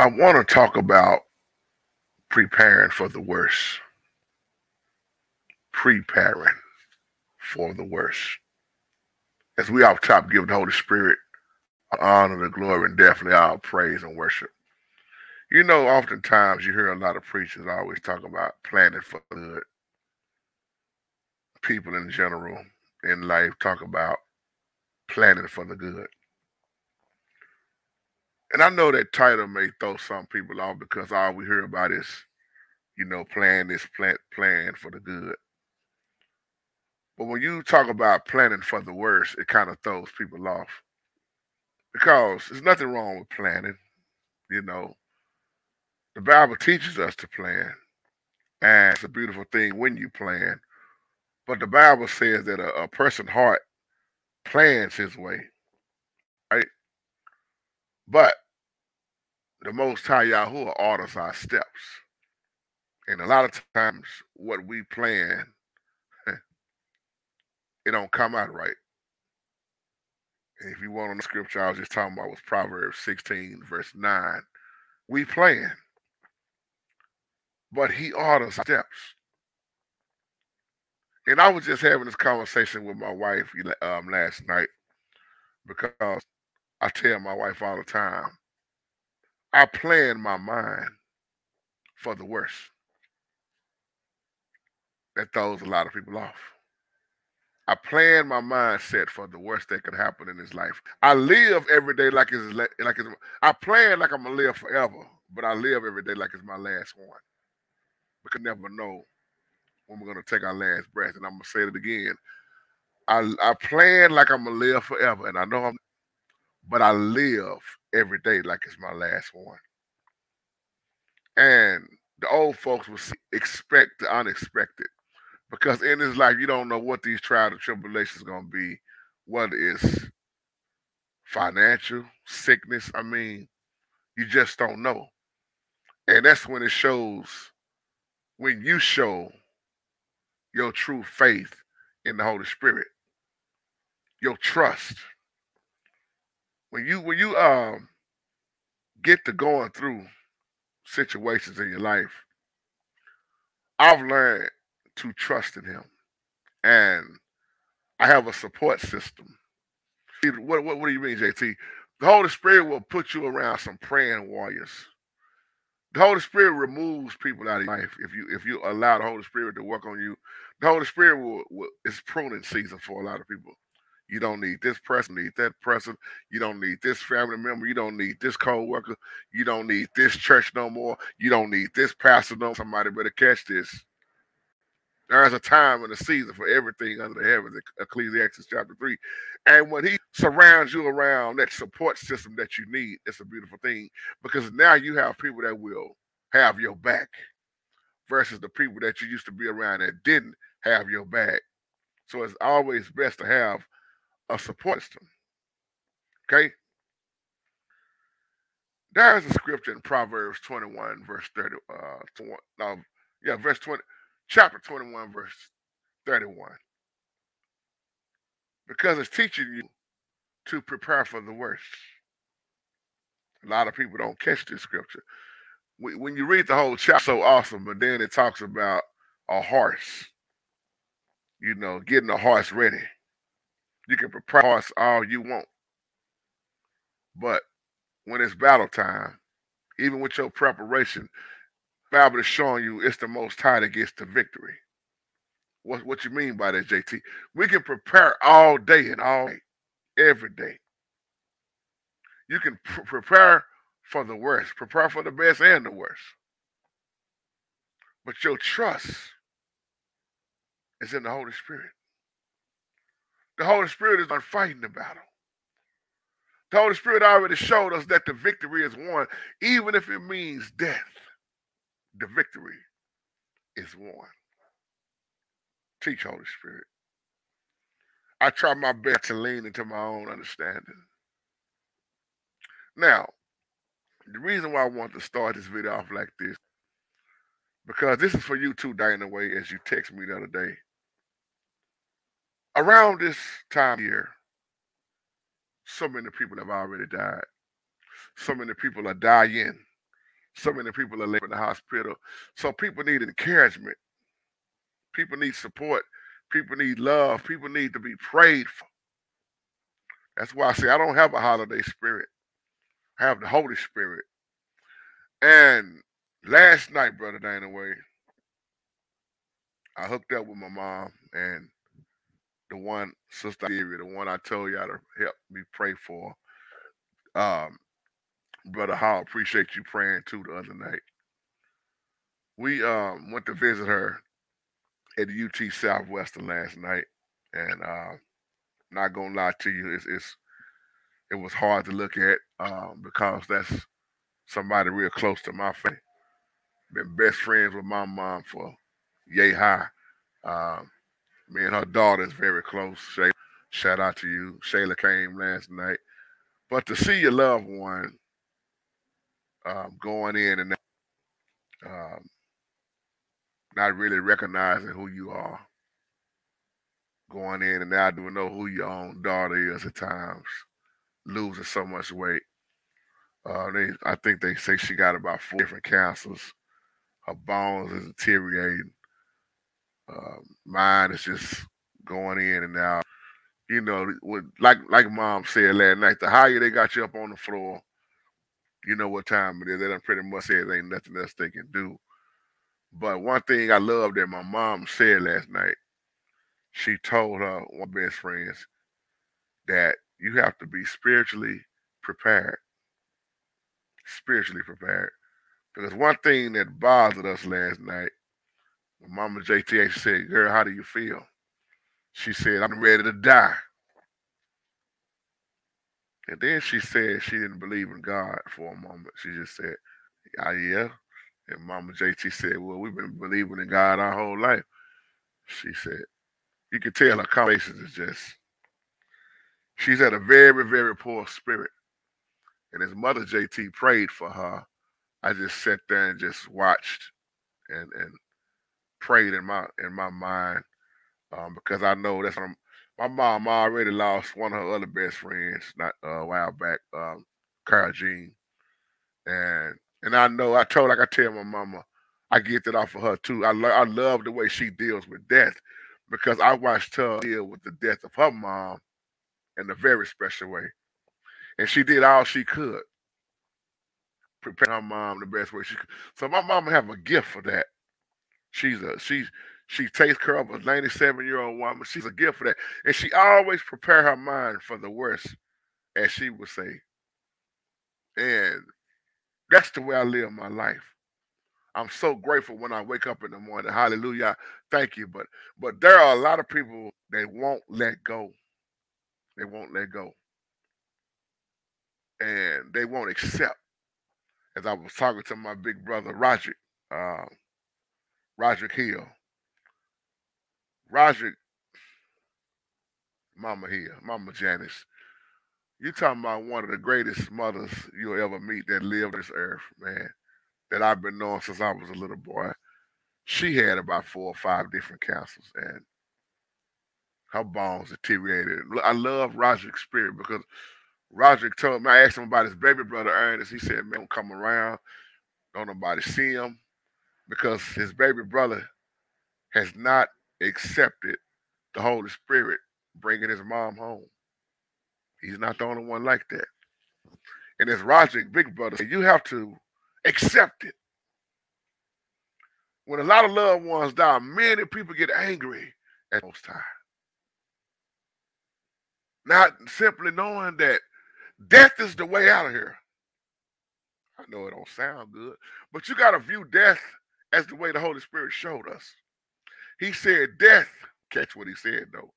I want to talk about preparing for the worst. Preparing for the worst. As we off top give the Holy Spirit honor, the glory, and definitely our praise and worship. You know, oftentimes you hear a lot of preachers always talk about planning for good. People in general in life talk about planning for the good. And I know that title may throw some people off because all we hear about is, you know, plan this plan plan for the good. But when you talk about planning for the worst, it kind of throws people off. Because there's nothing wrong with planning. You know, the Bible teaches us to plan. And it's a beautiful thing when you plan. But the Bible says that a, a person's heart plans his way. But the Most High Yahuwah orders our steps. And a lot of times, what we plan, it don't come out right. And if you want on the scripture, I was just talking about was Proverbs 16, verse 9. We plan, but he orders steps. And I was just having this conversation with my wife um, last night because I tell my wife all the time, I plan my mind for the worst. That throws a lot of people off. I plan my mindset for the worst that could happen in this life. I live every day like it's like it's. I plan like I'm gonna live forever, but I live every day like it's my last one. We can never know when we're gonna take our last breath. And I'm gonna say it again. I I plan like I'm gonna live forever, and I know I'm, but I live every day like it's my last one. And the old folks will expect the unexpected because in this life, you don't know what these trials and tribulations are going to be, whether it's financial, sickness. I mean, you just don't know. And that's when it shows, when you show your true faith in the Holy Spirit, your trust when you when you um get to going through situations in your life, I've learned to trust in him. And I have a support system. What, what, what do you mean, JT? The Holy Spirit will put you around some praying warriors. The Holy Spirit removes people out of your life if you if you allow the Holy Spirit to work on you. The Holy Spirit will, will it's pruning season for a lot of people. You don't need this person, need that person. You don't need this family member. You don't need this co-worker. You don't need this church no more. You don't need this pastor no. Somebody better catch this. There is a time and a season for everything under the heavens, Ecclesiastes chapter 3. And when he surrounds you around that support system that you need, it's a beautiful thing because now you have people that will have your back versus the people that you used to be around that didn't have your back. So it's always best to have a support system. Okay? There is a scripture in Proverbs 21, verse 30. Uh, 20, no, yeah, verse 20, chapter 21, verse 31. Because it's teaching you to prepare for the worst. A lot of people don't catch this scripture. When you read the whole chapter, so awesome, but then it talks about a horse, you know, getting a horse ready. You can prepare horse all you want. But when it's battle time, even with your preparation, Bible is showing you it's the most high that gets the victory. What what you mean by that, JT? We can prepare all day and all day, every day. You can pr- prepare for the worst, prepare for the best and the worst. But your trust is in the Holy Spirit. The Holy Spirit is not fighting the battle. The Holy Spirit already showed us that the victory is won, even if it means death. The victory is won. Teach Holy Spirit. I try my best to lean into my own understanding. Now, the reason why I want to start this video off like this, because this is for you too, Dana Way, as you text me the other day around this time here, so many people have already died. So many people are dying So many people are living in the hospital. So people need encouragement. People need support. People need love. People need to be prayed for. That's why I say I don't have a holiday spirit. I have the Holy Spirit. And last night, Brother Dana Way, I hooked up with my mom and sister the one I told y'all to help me pray for. Um, Brother Hall, appreciate you praying too the other night. We um went to visit her at UT Southwestern last night, and uh, not gonna lie to you, it's, it's it was hard to look at um, because that's somebody real close to my family. Been best friends with my mom for yay high. Um, me and her daughter is very close. Shay, shout out to you. Shayla came last night. But to see your loved one um, going in and um, not really recognizing who you are, going in and not doing know who your own daughter is at times, losing so much weight. Uh, they, I think they say she got about four different cancers. Her bones is deteriorating. Uh, mine is just going in and out. You know, with, like like mom said last night, the higher they got you up on the floor, you know what time it is. They done pretty much said there ain't nothing else they can do. But one thing I love that my mom said last night, she told her one best friends that you have to be spiritually prepared. Spiritually prepared. Because one thing that bothered us last night Mama JTA said, Girl, how do you feel? She said, I'm ready to die. And then she said she didn't believe in God for a moment. She just said, Yeah, yeah. And Mama JT said, Well, we've been believing in God our whole life. She said, You can tell her conversation is just, she's had a very, very poor spirit. And as Mother JT prayed for her, I just sat there and just watched and and prayed in my in my mind um, because I know that's what my mom already lost one of her other best friends not uh, a while back, um, Carl Jean, and and I know I told like I tell my mama, I get that off of her too. I lo- I love the way she deals with death because I watched her deal with the death of her mom in a very special way, and she did all she could prepare her mom the best way she could. So my mama have a gift for that. She's a she's she takes care of a 97 year old woman. She's a gift for that. And she always prepare her mind for the worst, as she would say. And that's the way I live my life. I'm so grateful when I wake up in the morning. Hallelujah. Thank you. But but there are a lot of people that won't let go. They won't let go. And they won't accept. As I was talking to my big brother Roger, uh, Roger Hill. Roger, Mama Hill, Mama Janice. You talking about one of the greatest mothers you'll ever meet that lived this earth, man. That I've been knowing since I was a little boy. She had about four or five different cancers, and her bones deteriorated. I love Roderick's spirit because Roderick told me, I asked him about his baby brother Ernest. He said, man, don't come around. Don't nobody see him because his baby brother has not accepted the Holy Spirit bringing his mom home. He's not the only one like that. And as Roger, big brother, you have to accept it. When a lot of loved ones die, many people get angry at most time. Not simply knowing that death is the way out of here. I know it don't sound good, but you got to view death as the way the Holy Spirit showed us. He said, Death, catch what he said though,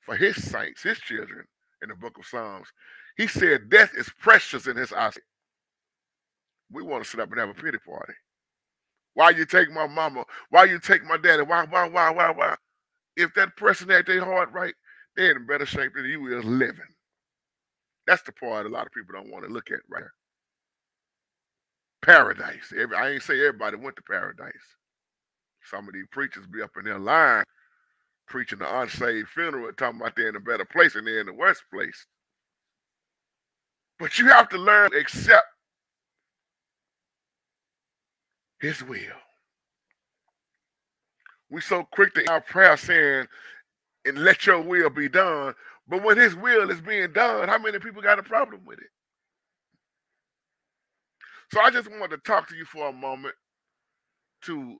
for his saints, his children in the book of Psalms. He said, Death is precious in his eyes. We want to sit up and have a pity party. Why you take my mama? Why you take my daddy? Why, why, why, why, why? If that person had their heart right, they're in better shape than you is living. That's the part a lot of people don't want to look at right paradise. Every, I ain't say everybody went to paradise. Some of these preachers be up in their line preaching the unsaved funeral talking about they're in a better place and they're in the worst place. But you have to learn to accept his will. We so quick to our prayer saying, and let your will be done. But when his will is being done, how many people got a problem with it? So I just wanted to talk to you for a moment to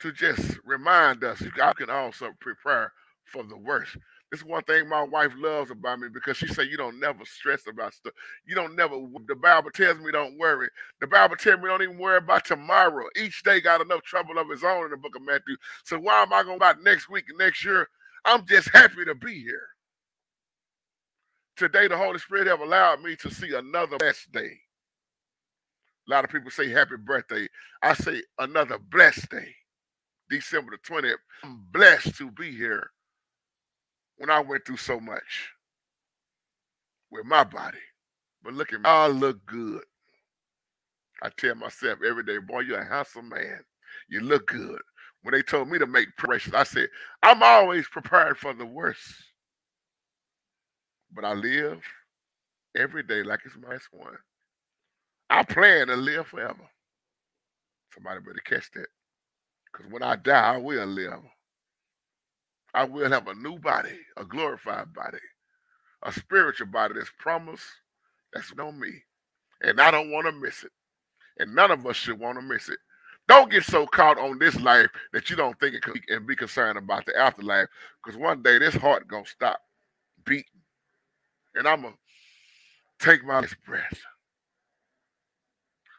to just remind us you can also prepare for the worst. This is one thing my wife loves about me because she said you don't never stress about stuff. You don't never. The Bible tells me don't worry. The Bible tells me don't even worry about tomorrow. Each day got enough trouble of its own in the book of Matthew. So why am I going about next week and next year? I'm just happy to be here. Today, the Holy Spirit have allowed me to see another best day. A lot of people say happy birthday. I say another blessed day. December the 20th. I'm blessed to be here when I went through so much with my body. But look at me, I look good. I tell myself every day, boy, you're a handsome man. You look good. When they told me to make preparations, I said, I'm always prepared for the worst. But I live every day like it's my last one. I plan to live forever. Somebody better catch that. Because when I die, I will live. I will have a new body, a glorified body, a spiritual body that's promised, that's on me. And I don't want to miss it. And none of us should want to miss it. Don't get so caught on this life that you don't think and be concerned about the afterlife. Because one day this heart gonna stop beating. And I'm gonna take my last breath.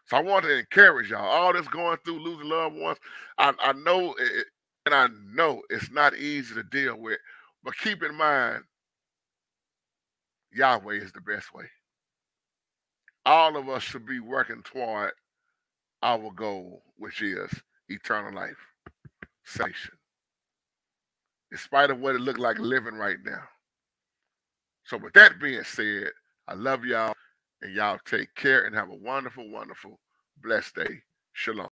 So I want to encourage y'all. All this going through losing loved ones, I, I know it, and I know it's not easy to deal with, but keep in mind, Yahweh is the best way. All of us should be working toward our goal, which is eternal life, salvation. In spite of what it looked like living right now. So, with that being said, I love y'all, and y'all take care and have a wonderful, wonderful, blessed day. Shalom.